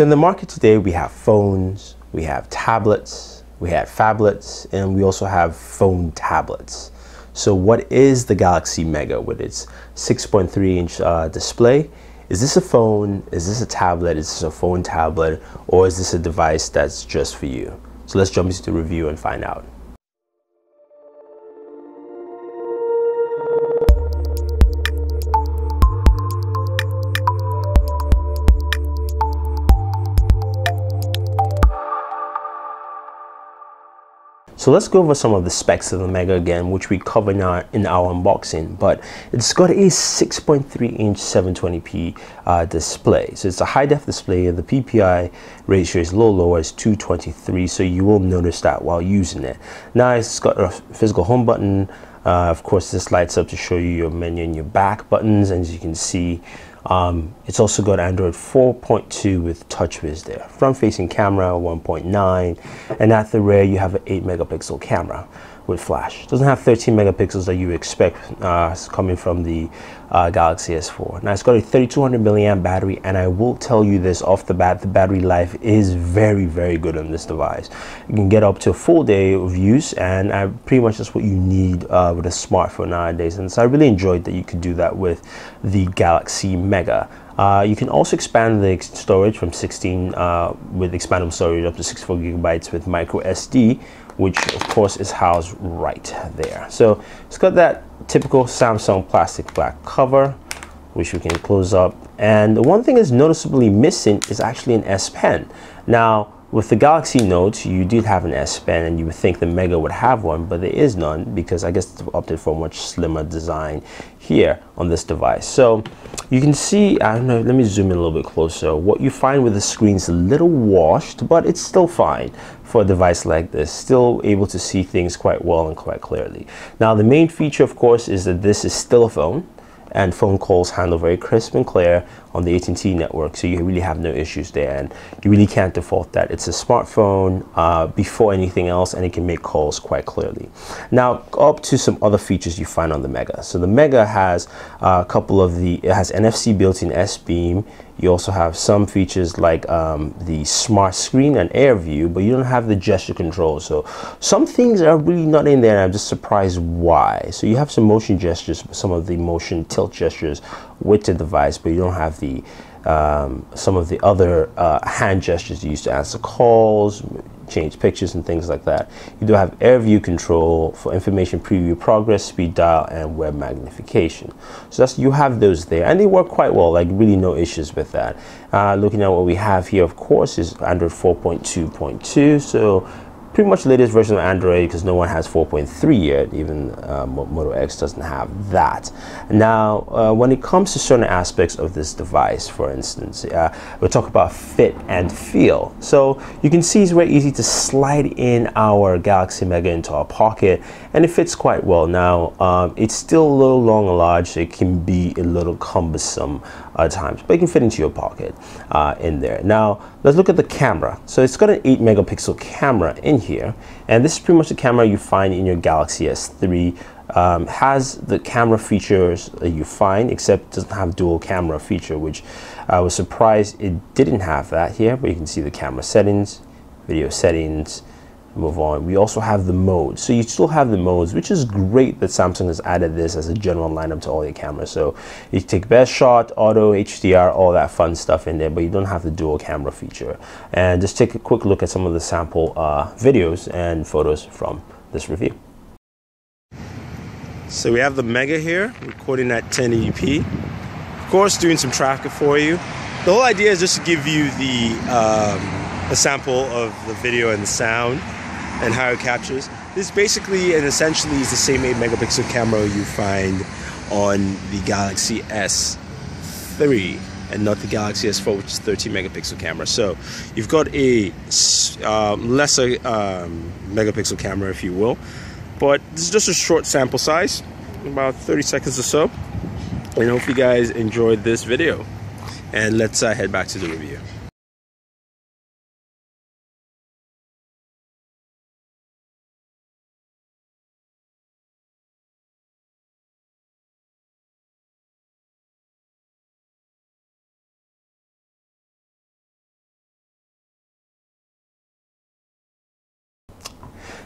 So in the market today, we have phones, we have tablets, we have phablets, and we also have phone tablets. So what is the Galaxy Mega with its 6.3 inch uh, display? Is this a phone? Is this a tablet? Is this a phone tablet? Or is this a device that's just for you? So let's jump into the review and find out. So let's go over some of the specs of the Mega again, which we covered in our, in our unboxing. But it's got a 6.3 inch 720p uh, display. So it's a high def display and the PPI ratio is a little lower, it's 223. So you will notice that while using it. Now it's got a physical home button. Uh, of course, this lights up to show you your menu and your back buttons. And as you can see, um, it's also got Android 4.2 with TouchWiz there. Front-facing camera 1.9, and at the rear you have an 8 megapixel camera with flash. Doesn't have 13 megapixels that you expect uh, coming from the uh, Galaxy S4. Now it's got a 3200 milliamp battery and I will tell you this off the bat, the battery life is very, very good on this device. You can get up to a full day of use and uh, pretty much that's what you need uh, with a smartphone nowadays. And so I really enjoyed that you could do that with the Galaxy Mega. Uh, you can also expand the storage from 16 uh, with expandable storage up to 64 gigabytes with micro SD which of course is housed right there. So it's got that typical Samsung plastic black cover, which we can close up. And the one thing that's noticeably missing is actually an S Pen. Now, with the Galaxy Note, you did have an S Pen and you would think the Mega would have one, but there is none because I guess it's opted for a much slimmer design here on this device. So you can see, I don't know, let me zoom in a little bit closer. What you find with the screen is a little washed, but it's still fine for a device like this, still able to see things quite well and quite clearly. Now the main feature of course is that this is still a phone and phone calls handle very crisp and clear on the AT&T network, so you really have no issues there, and you really can't default that. It's a smartphone uh, before anything else, and it can make calls quite clearly. Now, up to some other features you find on the Mega. So the Mega has uh, a couple of the, it has NFC built-in S-Beam, you also have some features like um, the smart screen and air view, but you don't have the gesture control. So some things are really not in there and I'm just surprised why. So you have some motion gestures, some of the motion tilt gestures with the device, but you don't have the um, some of the other uh, hand gestures you use to answer calls, change pictures and things like that. You do have air view control for information preview progress, speed dial, and web magnification. So that's you have those there, and they work quite well. Like really no issues with that. Uh, looking at what we have here, of course, is Android 4.2.2. So pretty much the latest version of Android because no one has 4.3 yet. Even uh, Moto X doesn't have that. Now, uh, when it comes to certain aspects of this device, for instance, uh, we'll talk about fit and feel. So you can see it's very easy to slide in our Galaxy Mega into our pocket, and it fits quite well. Now, um, it's still a little long and large, it can be a little cumbersome at times, but it can fit into your pocket uh, in there. Now, let's look at the camera. So it's got an 8 megapixel camera in here, and this is pretty much the camera you find in your Galaxy S3. Um, has the camera features that you find, except doesn't have dual camera feature, which I was surprised it didn't have that here, but you can see the camera settings, video settings, move on. We also have the modes. So you still have the modes, which is great that Samsung has added this as a general lineup to all your cameras. So you take best shot, auto, HDR, all that fun stuff in there, but you don't have the dual camera feature. And just take a quick look at some of the sample uh, videos and photos from this review. So we have the Mega here, recording at 1080p. Of course, doing some traffic for you. The whole idea is just to give you the um, a sample of the video and the sound and how it captures. This basically and essentially is the same 8 megapixel camera you find on the Galaxy S3 and not the Galaxy S4, which is 13 megapixel camera. So you've got a um, lesser um, megapixel camera, if you will, but this is just a short sample size, about 30 seconds or so. And hope you guys enjoyed this video. And let's uh, head back to the review.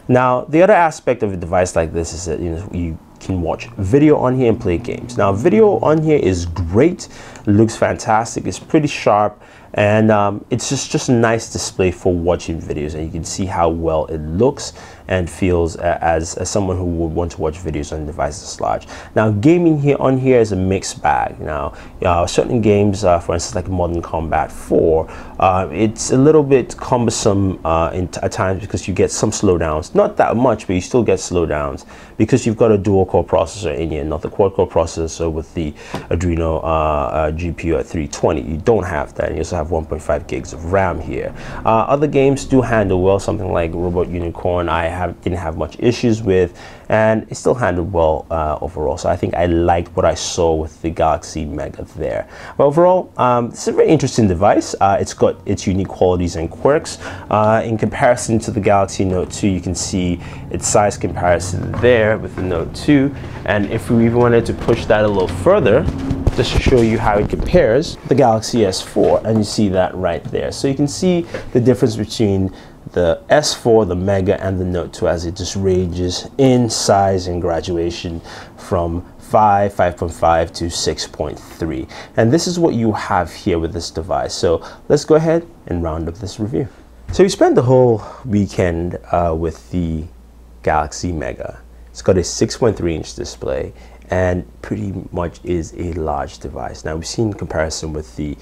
Now, the other aspect of a device like this is that you know you can watch video on here and play games. Now, video on here is great, looks fantastic, it's pretty sharp, and um, it's just just a nice display for watching videos and you can see how well it looks and feels as, as someone who would want to watch videos on devices large. Now gaming here on here is a mixed bag. Now uh, certain games uh, for instance like modern combat 4 uh, it's a little bit cumbersome uh, at times because you get some slowdowns. Not that much but you still get slowdowns because you've got a dual core processor in here not the quad core processor with the Adreno uh, uh, GPU at 320 you don't have that. You also have have 1.5 gigs of RAM here. Uh, other games do handle well, something like Robot Unicorn I have didn't have much issues with and it still handled well uh, overall. So I think I liked what I saw with the Galaxy Mega there. But overall, um, it's a very interesting device. Uh, it's got its unique qualities and quirks. Uh, in comparison to the Galaxy Note 2, you can see its size comparison there with the Note 2. And if we even wanted to push that a little further, just to show you how it compares the Galaxy S4 and you see that right there. So you can see the difference between the S4, the Mega, and the Note 2 as it just ranges in size and graduation from 5, 5.5 to 6.3. And this is what you have here with this device. So let's go ahead and round up this review. So we spent the whole weekend uh, with the Galaxy Mega. It's got a 6.3 inch display and pretty much is a large device. Now we've seen comparison with the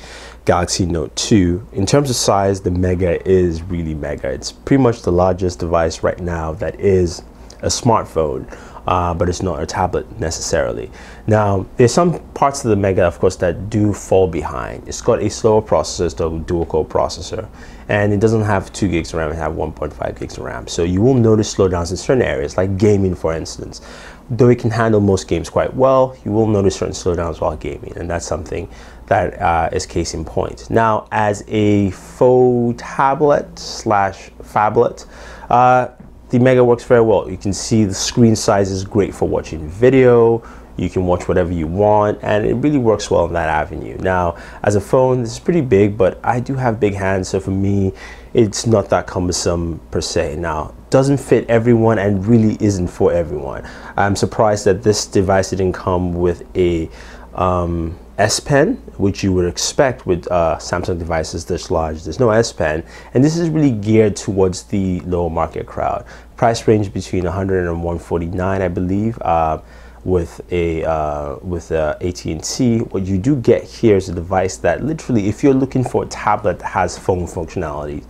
Galaxy Note 2. In terms of size, the Mega is really mega. It's pretty much the largest device right now that is a smartphone. Uh, but it's not a tablet necessarily. Now, there's some parts of the Mega, of course, that do fall behind. It's got a slower processor, it's a dual-core processor, and it doesn't have 2 gigs of RAM, it has 1.5 gigs of RAM. So you will notice slowdowns in certain areas, like gaming, for instance. Though it can handle most games quite well, you will notice certain slowdowns while gaming, and that's something that uh, is case in point. Now, as a faux tablet slash phablet, uh, the Mega works very well. You can see the screen size is great for watching video, you can watch whatever you want and it really works well in that avenue now as a phone this is pretty big but I do have big hands so for me it's not that cumbersome per se now doesn't fit everyone and really isn't for everyone I'm surprised that this device didn't come with a um, S Pen, which you would expect with uh, Samsung devices this large. There's no S Pen, and this is really geared towards the lower market crowd. Price range between 100 and 149, I believe. Uh, with a uh, with a AT&T, what you do get here is a device that literally, if you're looking for a tablet that has phone functionality,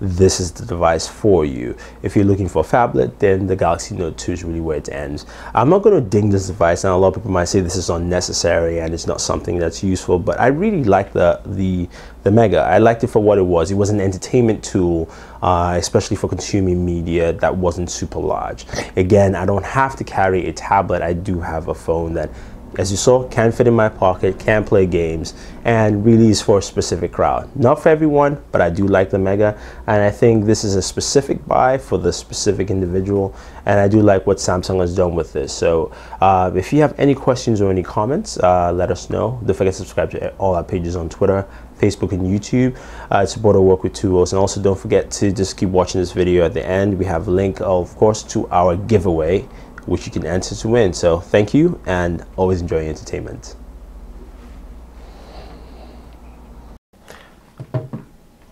this is the device for you. If you're looking for a phablet, then the Galaxy Note 2 is really where it ends. I'm not going to ding this device, and a lot of people might say this is unnecessary and it's not something that's useful, but I really like the, the, the Mega. I liked it for what it was. It was an entertainment tool, uh, especially for consuming media that wasn't super large. Again, I don't have to carry a tablet. I do have a phone that as you saw, can fit in my pocket, can play games, and really is for a specific crowd. Not for everyone, but I do like the Mega, and I think this is a specific buy for the specific individual, and I do like what Samsung has done with this. So uh, if you have any questions or any comments, uh, let us know. Don't forget to subscribe to all our pages on Twitter, Facebook, and YouTube uh, support our work with tools. And also don't forget to just keep watching this video at the end. We have a link, of course, to our giveaway which you can enter to win. So thank you and always enjoy entertainment.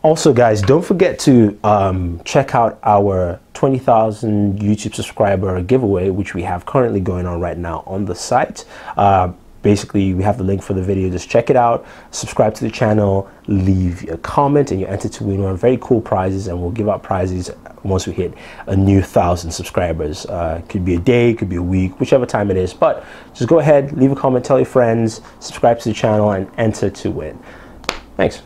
Also, guys, don't forget to um, check out our 20,000 YouTube subscriber giveaway, which we have currently going on right now on the site. Uh, basically we have the link for the video. Just check it out subscribe to the channel leave a comment and you enter to win one. Very cool prizes and we'll give out prizes once we hit a new thousand subscribers. Uh, could be a day could be a week whichever time it is. But just go ahead leave a comment tell your friends subscribe to the channel and enter to win. Thanks